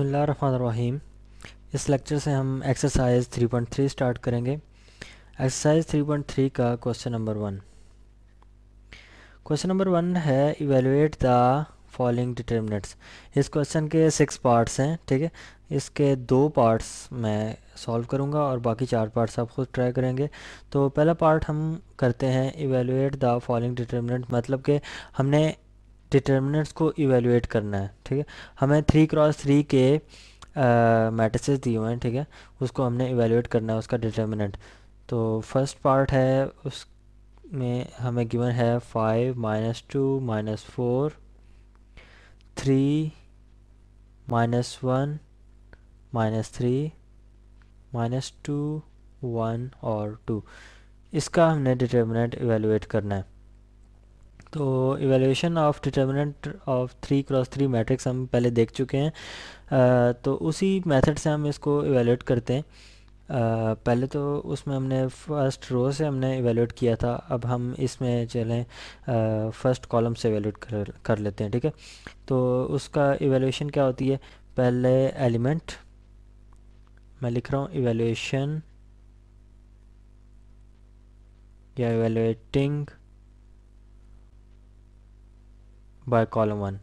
बिसमीम इस लेक्चर से हम एक्सरसाइज 3.3 स्टार्ट करेंगे। एक्सरसाइज 3.3 का question number one question number one है इवेलुएट द फॉलोइंग डिटर्मिनेंट्स इस क्वेश्चन के सिक्स पार्ट्स हैं, ठीक है? इसके दो पार्ट्स मैं सॉल्व करूँगा और बाकी चार पार्ट्स आप खुद ट्राई करेंगे। तो पहला पार्ट हम करते हैं इवेलुएट द फॉलोइंग डिटर्मिनेंट मतलब कि हमने डिटर्मिनेंट्स को इवेलुएट करना है, ठीक है? हमें थ्री क्रॉस थ्री के मैट्रिसेस दिए हुए हैं, ठीक है? उसको हमने इवेलुएट करना है, उसका डिटर्मिनेंट तो फ़र्स्ट पार्ट है उसमें हमें गिवन है five minus two minus four three minus one minus three minus two one और टू इसका हमने डिटर्मिनेंट इवेलुएट करना है। तो evaluation of determinant of three cross three matrix हम पहले देख चुके हैं। आ, तो उसी मेथड से हम इसको इवेलुएट करते हैं। आ, पहले तो उसमें हमने फ़र्स्ट रो से हमने इवेलुएट किया था। अब हम इसमें चलें फ़र्स्ट कॉलम से इवेलुएट कर, कर लेते हैं ठीक है? तो उसका इवेल्यूशन क्या होती है? पहले एलिमेंट मैं लिख रहा हूँ इवेल्यूशन या इवेलुएटिंग बाय कॉलम वन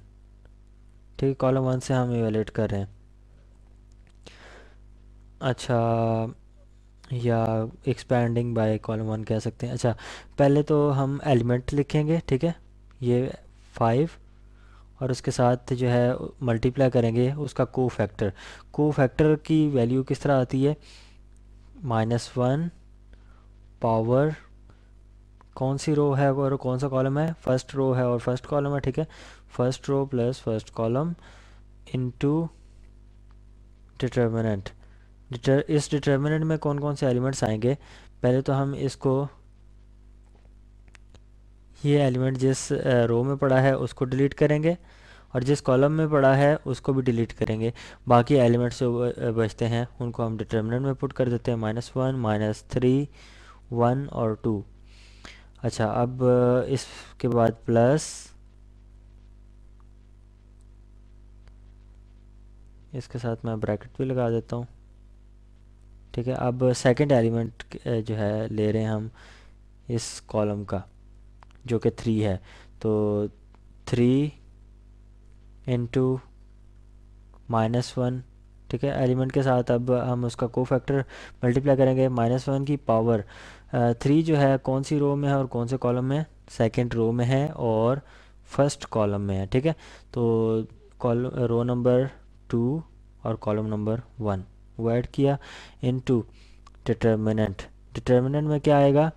ठीक है कॉलम वन से हम इवेलेट कर रहे हैं। अच्छा या एक्सपैंडिंग बाय कॉलम वन कह सकते हैं। अच्छा पहले तो हम एलिमेंट लिखेंगे, ठीक है? ये फाइव और उसके साथ जो है मल्टीप्लाई करेंगे, उसका को फैक्टर को फैक्टर की वैल्यू किस तरह आती है? माइनस वन पावर कौन सी रो है और कौन सा कॉलम है? फ़र्स्ट रो है और फ़र्स्ट कॉलम है, ठीक है? First row plus first column into determinant deter इस डिटर्मिनेंट में कौन कौन से एलिमेंट्स आएँगे? पहले तो हम इसको, ये एलिमेंट जिस रो में पड़ा है उसको डिलीट करेंगे और जिस कॉलम में पड़ा है उसको भी डिलीट करेंगे। बाकी एलिमेंट्स जो बचते हैं उनको हम डिटर्मिनेंट में पुट कर देते हैं। Minus one minus three one और टू अच्छा अब इसके बाद प्लस इसके साथ मैं ब्रैकेट भी लगा देता हूँ। ठीक है, अब सेकंड एलिमेंट जो है, ले रहे हैं हम इस कॉलम का, जो कि थ्री है। तो थ्री इंटू माइनस वन ठीक है एलिमेंट के साथ अब हम उसका को फैक्टर मल्टीप्लाई करेंगे माइनस वन की पावर थ्री जो है कौन सी रो में है और कौन से कॉलम में? सेकेंड रो में है और फ़र्स्ट कॉलम में है, ठीक है? तो कॉलम रो नंबर टू और कॉलम नंबर वन वो ऐड किया इन टू डिटर्मिनेंट डिटर्मिनेंट में क्या आएगा?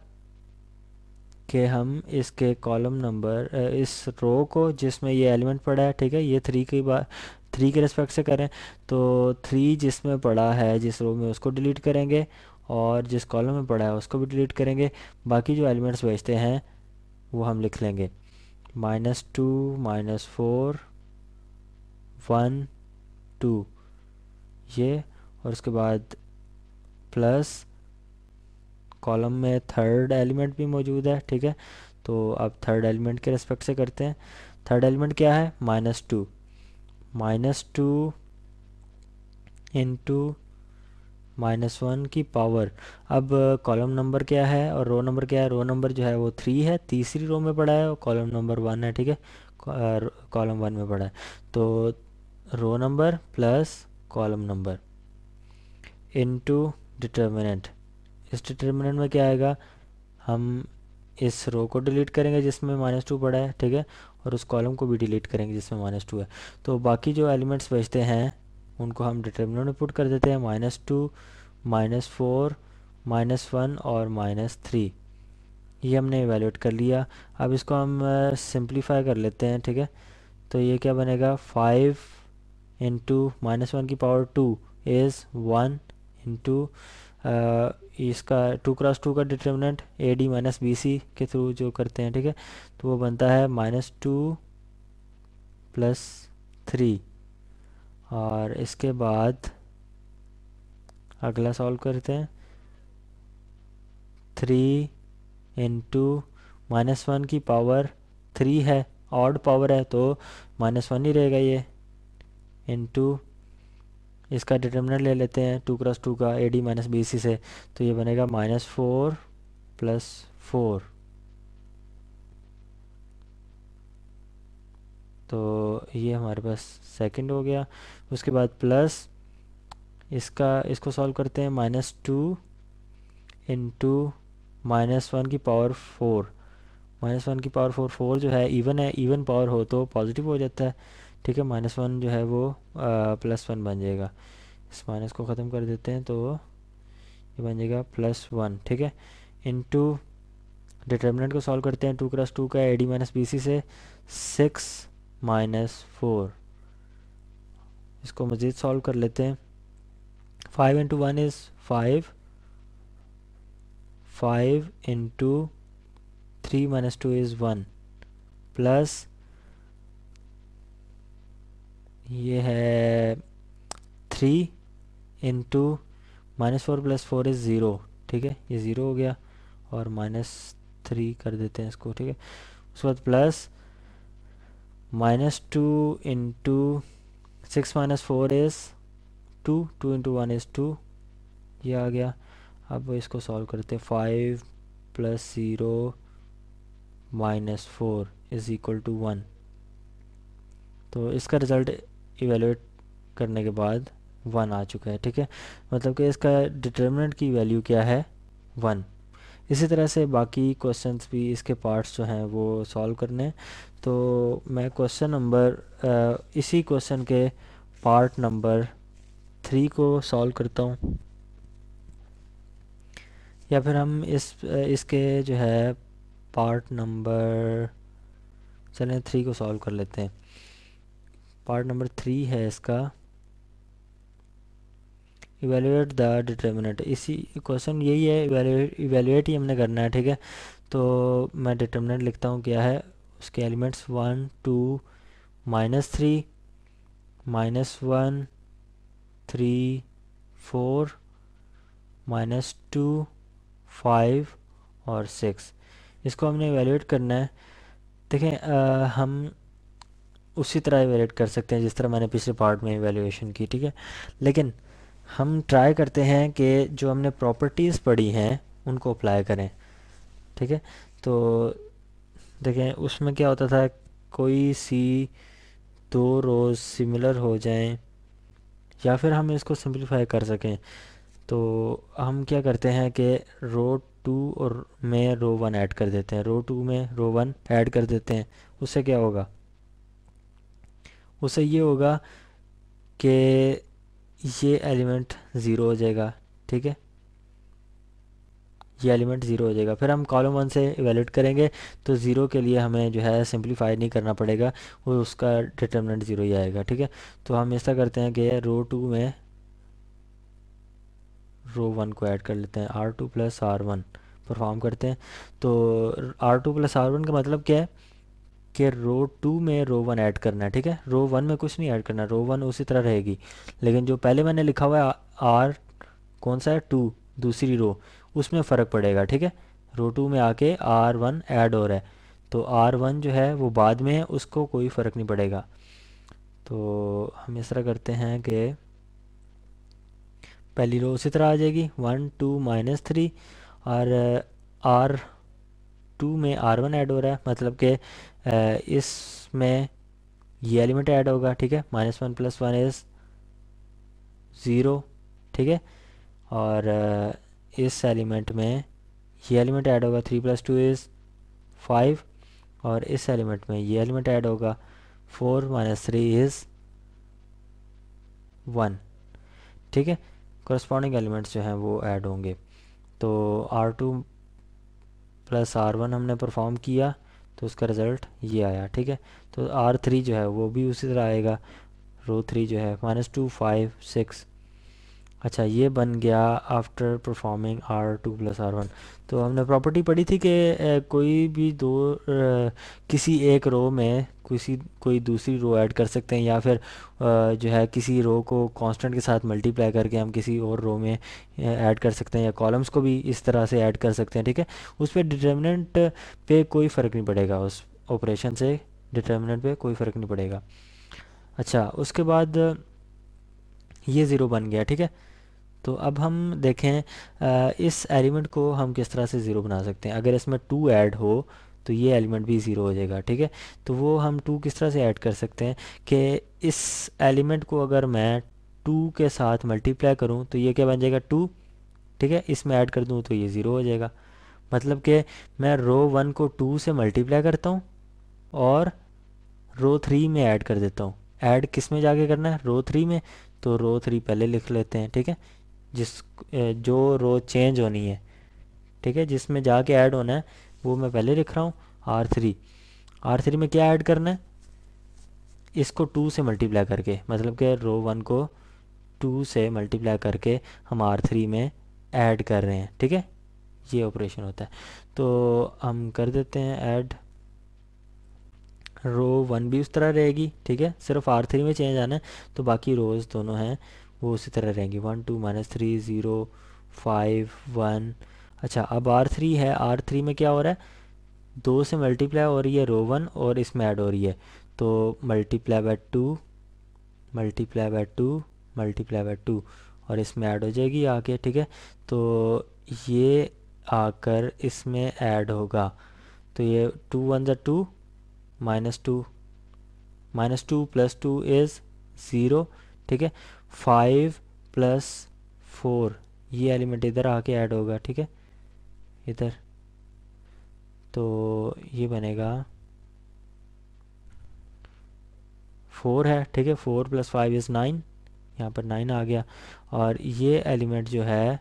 कि हम इसके कॉलम नंबर इस रो को जिसमें ये एलिमेंट पड़ा है, ठीक है, ये थ्री की बात थ्री के रिस्पेक्ट से करें तो थ्री जिसमें पड़ा है, जिस रो में उसको डिलीट करेंगे और जिस कॉलम में पड़ा है उसको भी डिलीट करेंगे। बाकी जो एलिमेंट्स बचते हैं, वो हम लिख लेंगे। Minus two minus four one two ये और उसके बाद प्लस कॉलम में थर्ड एलिमेंट भी मौजूद है, ठीक है? तो अब थर्ड एलिमेंट के रिस्पेक्ट से करते हैं। थर्ड एलिमेंट क्या है? Minus two minus two into minus one की पावर। अब कॉलम नंबर क्या है और रो नंबर क्या है? रो नंबर जो है वो थ्री है, तीसरी रो में पड़ा है और कॉलम नंबर वन है, ठीक है? कॉलम वन में पड़ा है। तो row number plus column number into determinant. इस डिटर्मिनेंट में क्या आएगा? हम इस रो को डिलीट करेंगे जिसमें माइनस टू पड़ा है, ठीक है? और उस कॉलम को भी डिलीट करेंगे जिसमें माइनस टू है। तो बाकी जो एलिमेंट्स बचते हैं, उनको हम डिटर्मिनेंट में पुट कर देते हैं। Minus two minus four minus one और माइनस थ्री ये हमने एवेल्यूट कर लिया। अब इसको हम सिंप्लीफाई कर लेते हैं, ठीक है? तो ये क्या बनेगा? फाइव इंटू माइनस वन की power two is one into इसका टू क्रॉस टू का determinant A D minus B C के थ्रू जो करते हैं, ठीक है? तो वो बनता है माइनस टू प्लस थ्री और इसके बाद अगला सॉल्व करते हैं। थ्री इंटू माइनस वन की पावर थ्री है ऑड पावर है तो माइनस वन ही रहेगा ये। इंटू इसका डिटर्मिनेंट ले लेते हैं टू क्रॉस टू का A D minus B C से तो ये बनेगा माइनस फोर प्लस फोर। तो ये हमारे पास सेकंड हो गया। उसके बाद प्लस इसका, इसको सॉल्व करते हैं minus two into minus one की पावर फोर। माइनस वन की पावर फोर फोर जो है, इवन है, इवन पावर हो तो पॉजिटिव हो जाता है। ठीक है माइनस वन जो है वो प्लस वन बन जाएगा। इस माइनस को ख़त्म कर देते हैं तो ये बन जाएगा प्लस वन ठीक है? इंटू डिटर्मिनेंट को सॉल्व करते हैं टू क्रॉस टू का A D minus B C से सिक्स माइनस फोर इसको मज़ीद सॉल्व कर लेते हैं। Five into one is five five into three minus two is one plus ये है three into minus four plus four is zero ठीक है? ये ज़ीरो हो गया और माइनस थ्री कर देते हैं इसको, ठीक है? उसके बाद plus minus two into six minus four is two two into one is two ये आ गया। अब इसको सॉल्व करते हैं five plus zero minus four is equal to one तो इसका रिज़ल्ट इवेलुएट करने के बाद वन आ चुका है, ठीक है? मतलब कि इसका डिटर्मिनेंट की वैल्यू क्या है? वन इसी तरह से बाकी क्वेश्चंस भी इसके पार्ट्स जो हैं वो सॉल्व करने तो मैं क्वेश्चन नंबर इसी क्वेश्चन के पार्ट नंबर थ्री को सॉल्व करता हूँ। या फिर हम इस, इसके जो है पार्ट नंबर चलें थ्री को सॉल्व कर लेते हैं। पार्ट नंबर थ्री है इसका। इवेलुएट द डिटर्मिनेंट इसी क्वेश्चन यही है इवेलुएट ही हमने करना है ठीक है? तो मैं डिटर्मिनेंट लिखता हूँ क्या है? उसके elements one two minus three minus one three four minus two five और सिक्स इसको हमने इवेलुएट करना है। देखें आ, हम उसी तरह इवेलेट कर सकते हैं, जिस तरह मैंने पिछले पार्ट में इवेल्यूएशन की, ठीक है? लेकिन हम ट्राई करते हैं कि जो हमने प्रॉपर्टीज़ पढ़ी हैं, उनको अप्लाई करें, ठीक है? तो देखें, उसमें क्या होता था, कोई सी दो रोज़ सिमिलर हो जाएँ, या फिर हम इसको सिंपलीफाई कर सकें तो हम क्या करते हैं कि रो टू और में रो वन ऐड कर देते हैं रो टू में रो वन ऐड कर देते हैं, उससे क्या होगा? उससे ये होगा कि ये एलिमेंट ज़ीरो हो जाएगा, ठीक है? ये एलिमेंट ज़ीरो हो जाएगा। फिर हम कॉलम वन से इवेलुएट करेंगे तो ज़ीरो के लिए हमें जो है सिंप्लीफाई नहीं करना पड़ेगा, वो उसका डिटर्मिनेंट ज़ीरो ही आएगा, ठीक है? तो हम ऐसा करते हैं कि रो टू में रो वन को ऐड कर लेते हैं। R two plus R one perform करते हैं। तो R two plus R one का मतलब क्या है? कि रो टू में रो वन ऐड करना है, ठीक है? रो वन में कुछ नहीं ऐड करना रो वन उसी तरह रहेगी। लेकिन जो पहले मैंने लिखा हुआ है आर कौन सा है? टू दूसरी रो उसमें फ़र्क पड़ेगा, ठीक है? रो टू में आके आर वन ऐड हो रहा है। तो आर वन जो है, वो बाद में है, उसको कोई फ़र्क नहीं पड़ेगा। तो हम इस तरह करते हैं कि पहली रो उसी तरह आ जाएगी। वन टू माइनस थ्री और आर टू में आर वन ऐड हो रहा है मतलब कि इसमें ये एलिमेंट ऐड होगा, ठीक है? Minus one plus one is zero ठीक है? और इस एलिमेंट में ये एलिमेंट ऐड होगा three plus two is five और इस एलिमेंट में ये एलिमेंट ऐड होगा four minus three is one ठीक है? करस्पॉन्डिंग एलिमेंट्स जो हैं वो ऐड होंगे। तो R two plus R one हमने परफॉर्म किया। तो उसका रिज़ल्ट ये आया, ठीक है? तो आर थ्री जो है वो भी उसी तरह आएगा। रो थ्री जो है माइनस टू फाइव सिक्स अच्छा ये बन गया after performing R two plus R one तो हमने प्रॉपर्टी पढ़ी थी कि कोई भी दो आ, किसी एक रो में किसी कोई दूसरी रो ऐड कर सकते हैं या फिर आ, जो है किसी रो को कांस्टेंट के साथ मल्टीप्लाई करके हम किसी और रो में ऐड कर सकते हैं या कॉलम्स को भी इस तरह से ऐड कर सकते हैं ठीक है? उस पर डिटर्मिनेंट पे कोई फ़र्क नहीं पड़ेगा उस ऑपरेशन से डिटर्मिनेंट पे कोई फ़र्क नहीं पड़ेगा। अच्छा उसके बाद ये ज़ीरो बन गया, ठीक है? तो अब हम देखें इस एलिमेंट को हम किस तरह से ज़ीरो बना सकते हैं? अगर इसमें टू ऐड हो तो ये एलिमेंट भी ज़ीरो हो जाएगा, ठीक है? तो वो हम टू किस तरह से ऐड कर सकते हैं कि इस एलिमेंट को अगर मैं टू के साथ मल्टीप्लाई करूँ तो ये क्या बन जाएगा? टू, ठीक है? इसमें ऐड कर दूँ तो ये ज़ीरो हो जाएगा। मतलब कि मैं रो वन को टू से मल्टीप्लाई करता हूँ और रो थ्री में ऐड कर देता हूँ। ऐड किसमें जाके करना है? रो थ्री में। तो रो थ्री पहले लिख लेते हैं, ठीक है? जिस जो रो चेंज होनी है, ठीक है? जिसमें जाके ऐड होना है, वो मैं पहले लिख रहा हूँ आर थ्री आर थ्री में क्या ऐड करना है? इसको टू से मल्टीप्लाई करके मतलब कि रो वन को टू से मल्टीप्लाई करके हम आर थ्री में ऐड कर रहे हैं, ठीक है? ये ऑपरेशन होता है। तो हम कर देते हैं ऐड रो वन भी उस तरह रहेगी, ठीक है? सिर्फ़ आर थ्री में चेंज आना है तो बाकी रोज़ दोनों हैं, वो उसी तरह रहेंगी। One two minus three zero five one अच्छा अब आर थ्री है आर थ्री में क्या हो रहा है? दो से मल्टीप्लाई हो रही है रो वन और इसमें ऐड हो रही है। तो multiply by two multiply by two multiply by two और इसमें ऐड हो जाएगी आके ठीक है? तो ये आकर इसमें ऐड होगा। तो ये टू वन ज़ा two minus two minus two plus two is zero, ठीक है? फाइव प्लस फोर, ये एलिमेंट इधर आके ऐड होगा, ठीक है? इधर। तो ये बनेगा फोर है, ठीक है? Four plus five is nine, यहाँ पर नाइन आ गया। और ये एलिमेंट जो है,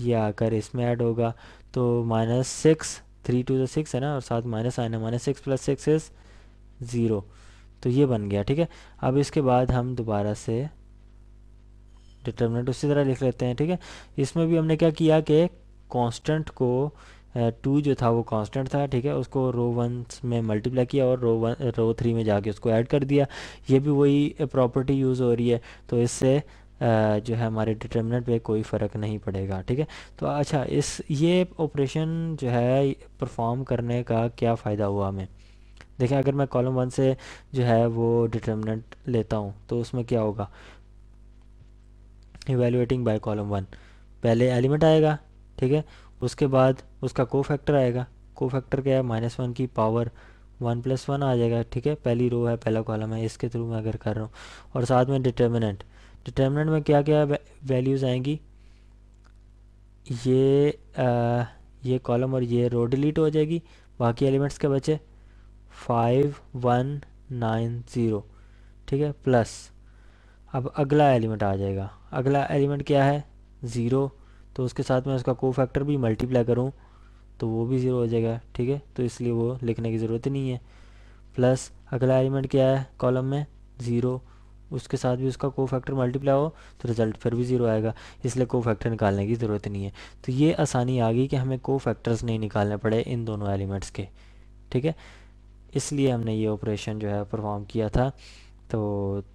ये आकर इसमें ऐड होगा। तो माइनस सिक्स थ्री टू जो सिक्स है ना, और साथ माइनस आना minus six plus six is zero. तो ये बन गया, ठीक है? अब इसके बाद हम दोबारा से डिटर्मिनेंट उसी तरह लिख लेते हैं, ठीक है? इसमें भी हमने क्या किया कि कांस्टेंट को टू जो था वो कांस्टेंट था, ठीक है? उसको रो वन में मल्टीप्लाई किया और रो वन, रो थ्री में जाके उसको ऐड कर दिया। ये भी वही प्रॉपर्टी यूज़ हो रही है तो इससे जो है हमारे डिटर्मिनेंट पे कोई फ़र्क नहीं पड़ेगा, ठीक है? तो अच्छा इस, ये ऑपरेशन जो है परफॉर्म करने का क्या फ़ायदा हुआ हमें? देखें अगर मैं कॉलम वन से जो है वो डिटर्मिनेंट लेता हूँ तो उसमें क्या होगा? इवेलुएटिंग बाय कॉलम वन पहले एलिमेंट आएगा, ठीक है? उसके बाद उसका को फैक्टर आएगा। को फैक्टर क्या है? माइनस वन की पावर वन प्लस वन आ जाएगा, ठीक है? पहली रो है, पहला कॉलम है, इसके थ्रू मैं अगर कर रहा हूँ। और साथ में डिटर्मिनेंट डिटर्मिनेंट में क्या क्या वैल्यूज़ आएँगी? ये आ, ये कॉलम और ये रो डिलीट हो जाएगी। बाकी एलिमेंट्स के बचे? फाइव वन नाइन ज़ीरो ठीक है? प्लस अब अगला एलिमेंट आ जाएगा। अगला एलिमेंट क्या है? ज़ीरो तो उसके साथ में उसका को फैक्टर भी मल्टीप्लाई करूँ तो वो भी ज़ीरो हो जाएगा। ठीक है? तो इसलिए वो लिखने की ज़रूरत नहीं है। प्लस अगला एलिमेंट क्या है कॉलम में? ज़ीरो उसके साथ भी उसका को फैक्टर मल्टीप्लाई हो तो रिज़ल्ट फिर भी ज़ीरो आएगा। इसलिए को फैक्टर निकालने की ज़रूरत नहीं है। तो ये आसानी आ गई कि हमें को फैक्टर्स नहीं निकालने पड़े इन दोनों एलिमेंट्स के। ठीक है? इसलिए हमने ये ऑपरेशन जो है परफॉर्म किया था। तो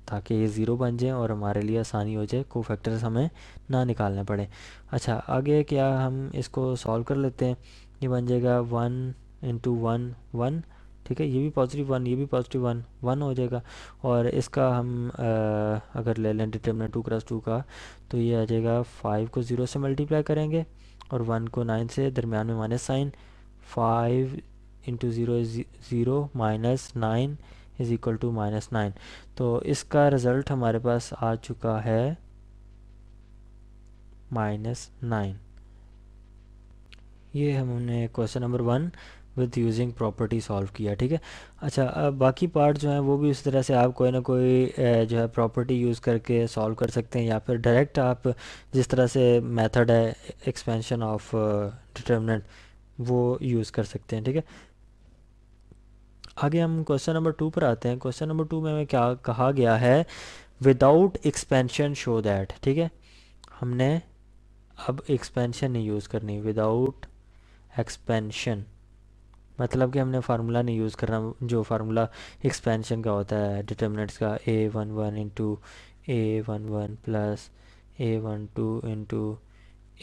ताकि ये ज़ीरो बन जाए और हमारे लिए आसानी हो जाए को फैक्टर्स हमें ना निकालने पड़े। अच्छा आगे क्या हम इसको सॉल्व कर लेते हैं? ये बन जाएगा वन इंटू वन वन ठीक है? ये भी पॉजिटिव वन ये भी पॉजिटिव वन वन हो जाएगा। और इसका हम आ, अगर ले लें डिटर्मिनेंट टू क्रॉस टू का तो ये आ जाएगा फाइव को ज़ीरो से मल्टीप्लाई करेंगे और वन को नाइन से दरमियान में minus sign five into zero zero minus nine is equal to minus nine तो इसका रिज़ल्ट हमारे पास आ चुका है माइनस नाइन ये हमने question number one with using property solve किया, ठीक है? अच्छा बाकी पार्ट जो है, वो भी उस तरह से आप कोई ना कोई जो है प्रॉपर्टी यूज़ करके सॉल्व कर सकते हैं, या फिर डायरेक्ट आप जिस तरह से मेथड है एक्सपेंशन ऑफ़ डिटर्मिनेंट वो यूज़ कर सकते हैं, ठीक है? आगे हम क्वेश्चन नंबर टू पर आते हैं। क्वेश्चन नंबर टू में हमें क्या कहा गया है? विदाउट एक्सपेंशन शो दैट ठीक है? हमने अब एक्सपेंशन नहीं यूज़ करनी। विदाउट एक्सपेंशन मतलब कि हमने फार्मूला नहीं यूज़ करना, जो फार्मूला एक्सपेंशन का होता है डिटर्मिनेंट्स का A one one into A one one plus A one two into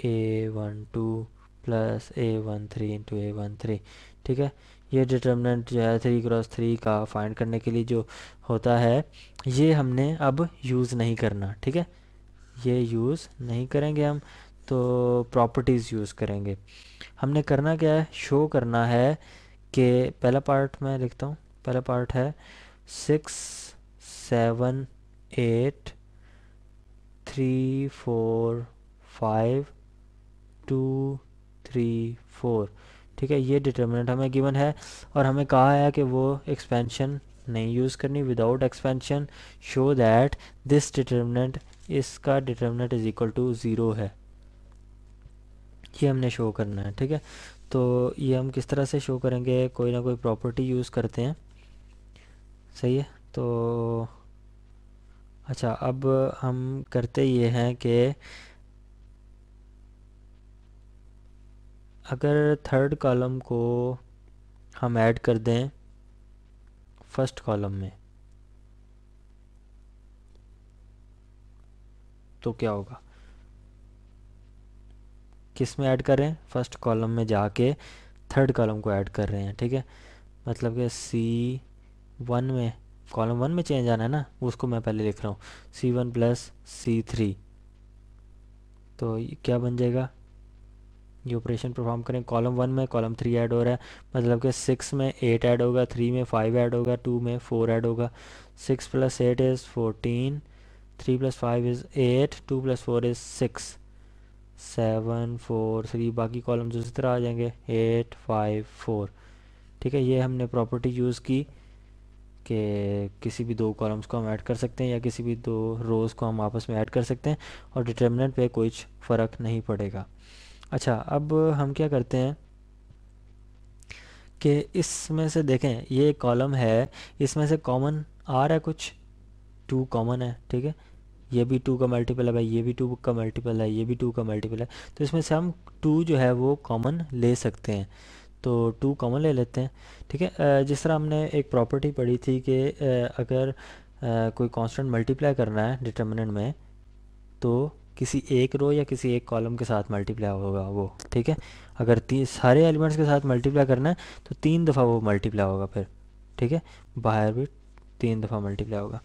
A one two plus A one three into A one three ठीक है? ये डिटर्मिनेंट जो है थ्री क्रॉस थ्री का फाइंड करने के लिए जो होता है, ये हमने अब यूज़ नहीं करना, ठीक है? ये यूज़ नहीं करेंगे हम तो प्रॉपर्टीज़ यूज़ करेंगे। हमने करना क्या है? शो करना है कि पहला पार्ट मैं लिखता हूँ। पहला पार्ट है six seven eight three four five two three four ठीक है, ये डिटर्मिनेंट हमें गिवन है और हमें कहा है कि वो एक्सपेंशन नहीं यूज़ करनी। Without expansion show that this determinant इसका determinant is equal to zero है। ये हमने शो करना है, ठीक है? तो ये हम किस तरह से शो करेंगे? कोई ना कोई प्रॉपर्टी यूज़ करते हैं। सही है? तो अच्छा अब हम करते ये हैं कि अगर थर्ड कॉलम को हम ऐड कर दें फ़र्स्ट कॉलम में तो क्या होगा? किसमें ऐड करें फ़र्स्ट कॉलम में जाके थर्ड कॉलम को ऐड कर रहे हैं, ठीक है? मतलब कि सी वन में, कॉलम वन में चेंज आना है ना? उसको मैं पहले लिख रहा हूँ। C one plus C three तो क्या बन जाएगा? ये ऑपरेशन परफॉर्म करें। कॉलम वन में कॉलम थ्री ऐड हो रहा है। मतलब कि सिक्स में एट ऐड होगा थ्री में फाइव ऐड होगा टू में फोर ऐड होगा। Six plus eight is fourteen three plus five is eight two plus four is six seven four three बाकी कॉलम्स उसी तरह आ जाएँगे। एट फाइव फोर ठीक है, ये हमने प्रॉपर्टी यूज़ की कि किसी भी दो कॉलम्स को हम ऐड कर सकते हैं या किसी भी दो रोज़ को हम आपस में ऐड कर सकते हैं और डिटर्मिनेंट पे कोई फ़र्क नहीं पड़ेगा। अच्छा अब हम क्या करते हैं कि इसमें से देखें, ये कॉलम है, इसमें से कॉमन आ रहा है कुछ टू कॉमन है, ठीक है? ये भी टू का मल्टीपल है भाई, ये भी टू का मल्टीपल है, ये भी टू का मल्टीपल है। तो इसमें से हम टू जो है वो कॉमन ले सकते हैं। तो टू कॉमन ले लेते हैं, ठीक है? जिस तरह हमने एक प्रॉपर्टी पढ़ी थी कि अगर कोई कांस्टेंट मल्टीप्लाई करना है डिटर्मिनेंट में तो किसी एक रो या किसी एक कॉलम के साथ मल्टीप्लाई होगा वो, ठीक है? अगर तीन सारे एलिमेंट्स के साथ मल्टीप्लाई करना है तो तीन दफ़ा वो मल्टीप्लाई होगा फिर, ठीक है? बाहर भी तीन दफ़ा मल्टीप्लाई होगा।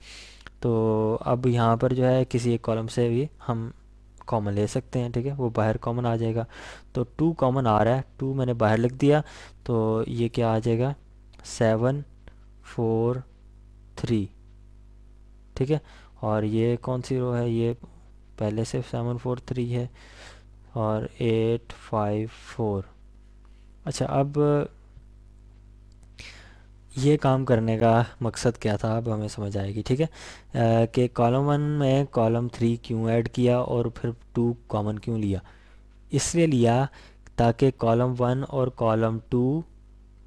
तो अब यहाँ पर जो है किसी एक कॉलम से भी हम कॉमन ले सकते हैं, ठीक है? वो बाहर कॉमन आ जाएगा। तो टू कॉमन आ रहा है। टू मैंने बाहर लिख दिया। तो ये क्या आ जाएगा? सेवन फोर थ्री ठीक है? और ये कौन सी रो है? ये पहले से सेवन फोर थ्री है। और एट फाइव फोर अच्छा अब ये काम करने का मकसद क्या था, अब हमें समझ आएगी, ठीक है? कि कॉलम वन में कॉलम थ्री क्यों ऐड किया और फिर टू कॉमन क्यों लिया? इसलिए लिया ताकि कॉलम वन और कॉलम टू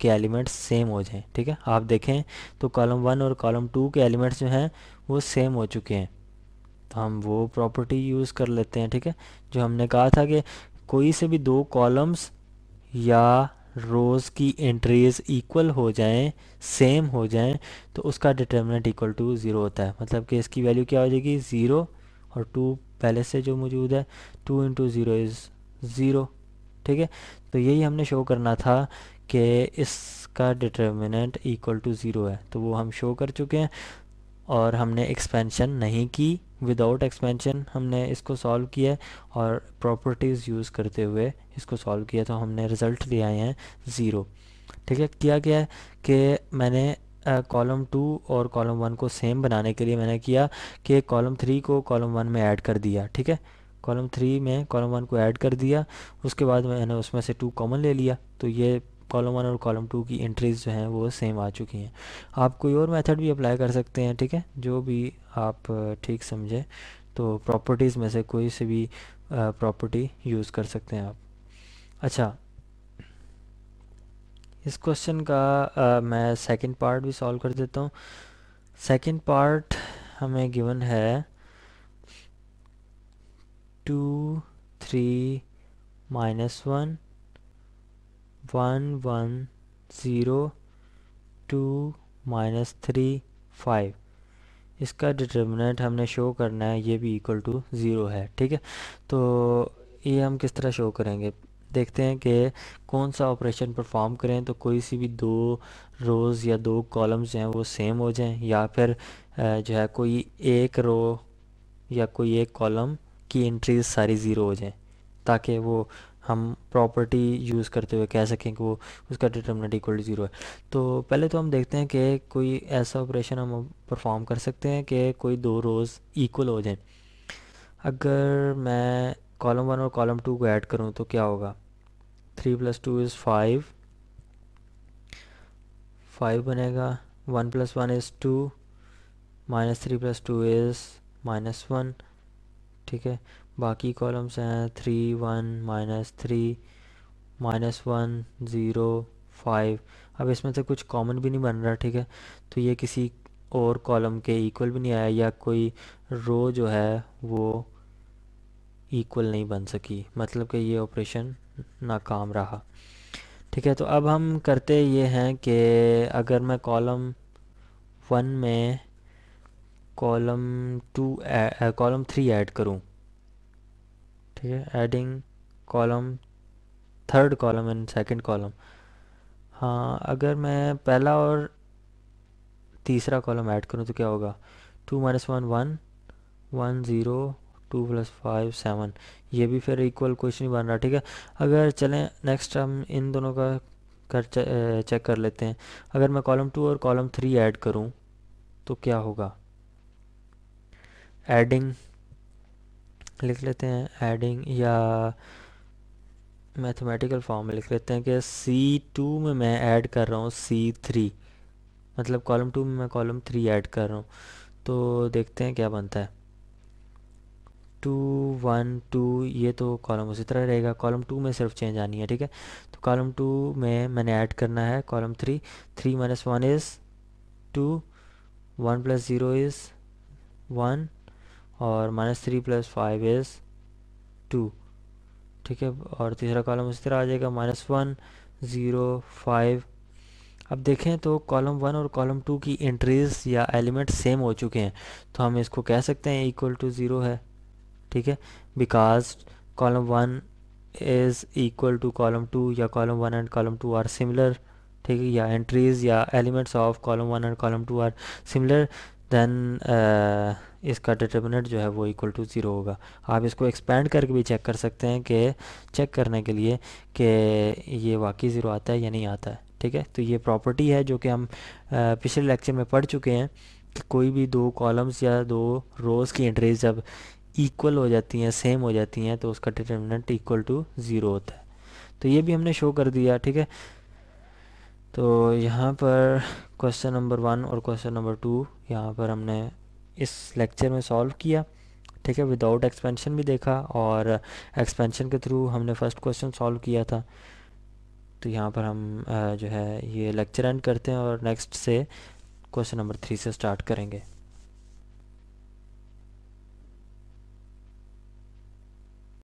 के एलिमेंट्स सेम हो जाएँ, ठीक है? आप देखें तो कॉलम वन और कॉलम टू के एलिमेंट्स जो हैं, वो सेम हो चुके हैं। तो हम वो प्रॉपर्टी यूज़ कर लेते हैं, ठीक है? जो हमने कहा था कि कोई से भी दो कॉलम्स या रोज़ की एंट्रीज इक्वल हो जाएँ सेम हो जाएँ तो उसका डिटर्मिनेंट इक्वल टू ज़ीरो होता है। मतलब कि इसकी वैल्यू क्या हो जाएगी? ज़ीरो और टू पहले से जो मौजूद है two into zero is zero ठीक है? तो यही हमने शो करना था कि इसका डिटर्मिनेंट इक्वल टू ज़ीरो है। तो वो हम शो कर चुके हैं। और हमने एक्सपेंशन नहीं की. विदाउट एक्सपेंशन हमने इसको सॉल्व किया और प्रॉपर्टीज़ यूज़ करते हुए इसको सॉल्व किया तो हमने रिज़ल्ट ले आए हैं ज़ीरो ठीक है? किया गया है कि मैंने कॉलम टू और कॉलम वन को सेम बनाने के लिए मैंने किया कि कॉलम थ्री को कॉलम वन में ऐड कर दिया. ठीक है? कॉलम थ्री में कॉलम वन को ऐड कर दिया. उसके बाद मैंने उसमें से टू कॉमन ले लिया. तो ये कॉलम वन और कॉलम टू की एंट्रीज जो हैं वो सेम आ चुकी हैं। आप कोई और मेथड भी अप्लाई कर सकते हैं ठीक है? जो भी आप ठीक समझें तो प्रॉपर्टीज़ में से कोई से भी प्रॉपर्टी यूज़ कर सकते हैं आप। अच्छा इस क्वेश्चन का आ, मैं सेकंड पार्ट भी सॉल्व कर देता हूँ। सेकंड पार्ट हमें गिवन है two three minus one one one zero two minus three five इसका डिटर्मिनेंट हमने शो करना है, ये भी इक्वल टू ज़ीरो है, ठीक है? तो ये हम किस तरह शो करेंगे? देखते हैं कि कौन सा ऑपरेशन परफॉर्म करें तो कोई सी भी दो रोज़ या दो कॉलम्स हैं वो सेम हो जाएँ, या फिर जो है कोई एक रो या कोई एक कॉलम की एंट्रीज सारी ज़ीरो हो जाएँ, ताकि वो हम प्रॉपर्टी यूज़ करते हुए कह सकें कि वो उसका डिटर्मिनेंट इक्वल टू ज़ीरो है। तो पहले तो हम देखते हैं कि कोई ऐसा ऑपरेशन हम परफॉर्म कर सकते हैं कि कोई दो रोज़ इक्वल हो जाएँ। अगर मैं कॉलम वन और कॉलम टू को ऐड करूँ तो क्या होगा? Three plus two is five five बनेगा। One plus one is two minus three plus two is minus one ठीक है? बाकी कॉलम्स हैं three one minus three minus one zero five अब इसमें से कुछ कॉमन भी नहीं बन रहा, ठीक है? तो ये किसी और कॉलम के इक्वल भी नहीं आया, या कोई रो जो है, वो इक्वल नहीं बन सकी। मतलब कि ये ऑपरेशन नाकाम रहा। ठीक है तो अब हम करते ये हैं कि अगर मैं कॉलम वन में column two column three add करूँ ठीक है adding column third column and second column हाँ अगर मैं पहला और तीसरा कॉलम ऐड करूँ तो क्या होगा? Two minus one one one zero two plus five seven ये भी फिर इक्वल क्वेश्चन ही बन रहा ठीक है? अगर चलें नेक्स्ट हम इन दोनों का कर चेक कर लेते हैं। अगर मैं कॉलम टू और कॉलम थ्री ऐड करूँ तो क्या होगा? एडिंग लिख लेते हैं एडिंग या मैथमेटिकल फॉर्म में लिख लेते हैं कि सी टू में मैं ऐड कर रहा हूँ सी थ्री मतलब कॉलम टू में मैं कॉलम थ्री ऐड कर रहा हूँ। तो देखते हैं क्या बनता है। टू वन टू ये तो कॉलम उसी तरह रहेगा। कॉलम टू में सिर्फ़ चेंज आनी है, ठीक है? तो कॉलम टू में मैंने ऐड करना है column three three minus one is two one plus zero is one और minus three plus five is two ठीक है, और तीसरा कॉलम उसी तरह आ जाएगा माइनस वन ज़ीरो फाइव अब देखें तो कॉलम वन और कॉलम टू की एंट्रीज या एलिमेंट सेम हो चुके हैं। तो हम इसको कह सकते हैं इक्वल टू ज़ीरो है। ठीक है because column one is equal to column two या column one and column two are similar ठीक है, या एंट्रीज या elements of column one and column two are similar then इसका डिटर्मिनेंट जो है वो इक्वल टू ज़ीरो होगा। आप इसको एक्सपेंड करके भी चेक कर सकते हैं कि चेक करने के लिए कि ये वाकई ज़ीरो आता है या नहीं आता है, ठीक है? तो ये प्रॉपर्टी है जो कि हम पिछले लेक्चर में पढ़ चुके हैं कि कोई भी दो कॉलम्स या दो रोज़ की एंट्रीज जब इक्वल हो जाती हैं सेम हो जाती हैं तो उसका डिटर्मिनेंट इक्वल टू ज़ीरो होता है। तो ये भी हमने शो कर दिया, ठीक है? तो यहाँ पर क्वेश्चन नंबर वन और क्वेश्चन नंबर टू यहाँ पर हमने इस लेक्चर में सॉल्व किया, ठीक है? विदाउट एक्सपेंशन भी देखा और एक्सपेंशन के थ्रू हमने फ़र्स्ट क्वेश्चन सॉल्व किया था। तो यहाँ पर हम जो है, ये लेक्चर एंड करते हैं और नेक्स्ट से क्वेश्चन नंबर थ्री से स्टार्ट करेंगे।